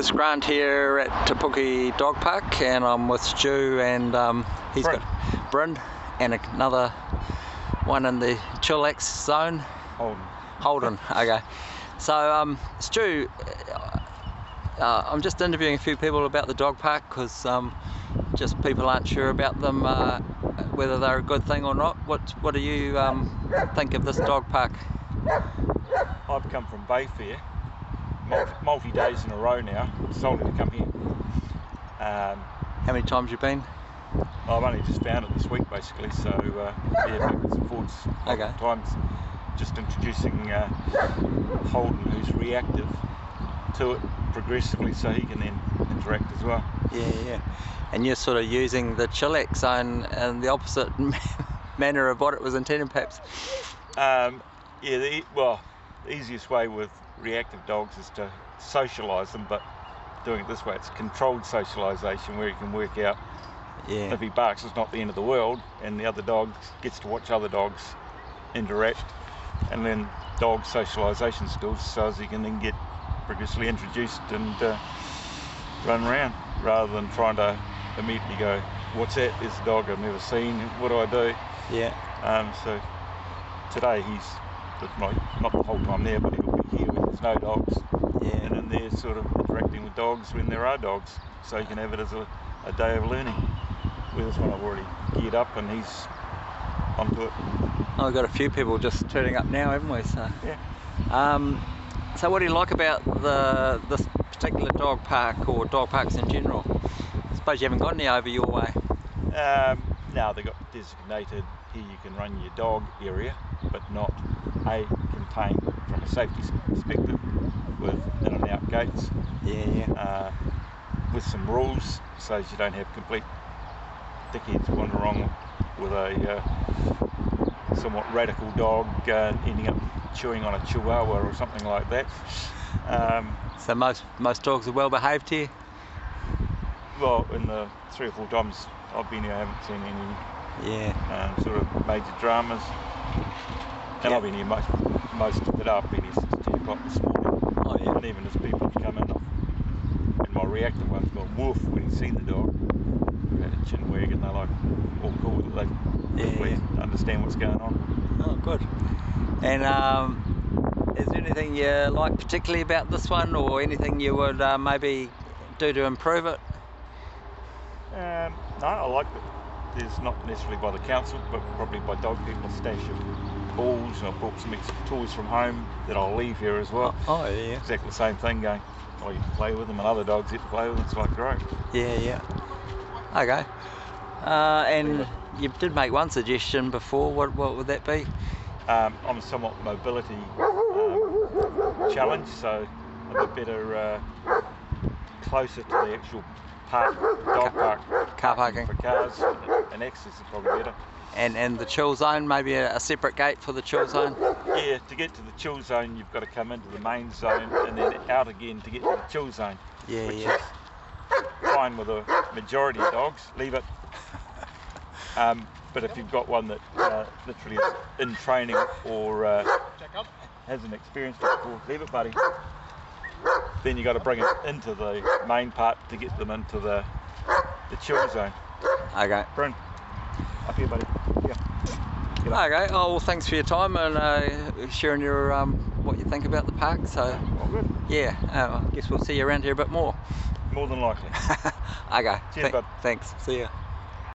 It's Grant here at Te Dog Park and I'm with Stu and um, he's Bryn. got Bryn and another one in the chillax zone. Holden. Holden, okay. So um, Stu, uh, I'm just interviewing a few people about the dog park because um, just people aren't sure about them, uh, whether they're a good thing or not. What What do you um, think of this dog park? I've come from Bayfair, multi, days in a row now, Sold solely to come here. Um, How many times you been? I've only just found it this week basically, so uh, yeah, backwards and forwards Okay. times. Just introducing uh, Holden, who's reactive to it progressively, so he can then interact as well. Yeah, yeah. And you're sort of using the chillax zone in the opposite manner of what it was intended, perhaps. Um, yeah, the, well, the easiest way with reactive dogs is to socialise them, but doing it this way, it's controlled socialisation where you can work out Yeah. if he barks, it's not the end of the world, and the other dog gets to watch other dogs interact, and then dog socialisation skills, so as he can then get progressively introduced and uh, run around, rather than trying to immediately go, "What's that? There's a dog I've never seen. What do I do?" Yeah. Um, so today he's not, not the whole time there, but he'll be here when there's no dogs, and then they're sort of interacting with dogs when there are dogs, so you can have it as a, a day of learning. With this one I've already geared up and he's onto it. Oh, we've got a few people just turning up now, haven't we? So. Yeah. Um, so what do you like about the this particular dog park or dog parks in general? I suppose you haven't got any over your way. Um, now they've got designated here you can run your dog area, but not a contained from a safety perspective with in and out gates. Yeah, uh, with some rules so as you don't have complete dickheads wander along with a uh, somewhat radical dog uh, ending up chewing on a chihuahua or something like that. Um, So most most dogs are well behaved here. well, in the three or four times I've been here, I haven't seen any Yeah. um, sort of major dramas. And Yeah. I've been here most, most of it. I've been here since 10 o'clock this morning. Oh yeah. And even as people come in, I've- and my reactive one's gone woof when he's seen the dog. Had a chin wag and they're like all cool with it. They Yeah, fully understand what's going on. Oh, good. And um, is there anything you like particularly about this one, or anything you would uh, maybe do to improve it? Um, no, I like that there's not necessarily by the council, but probably by dog people a stash of balls. And I brought some extra toys from home that I'll leave here as well. Oh yeah. Exactly the same thing going, oh, you can play with them and other dogs get to play with them. It's like, great. Yeah, yeah. Okay. Uh, and you did make one suggestion before. What what would that be? Um, I'm a somewhat mobility um, challenge, so a bit better uh, closer to the actual park, dog park Car parking. for cars and access is probably better. And and the chill zone, maybe a, a separate gate for the chill zone. Yeah, to get to the chill zone, you've got to come into the main zone and then out again to get to the chill zone, Yeah, which yeah. is fine with a majority of dogs. Leave it. Um, but if you've got one that uh, literally is in training or uh, hasn't experienced it before, leave it, buddy. Then you've got to bring it into the main part to get them into the the chill zone. Okay. Bryn, up here, buddy. Yeah. Okay. Oh well, thanks for your time and uh, sharing your um, what you think about the park. So All good. yeah, uh, I guess we'll see you around here a bit more. More than likely. okay. Cheers, bud. Thanks. See ya.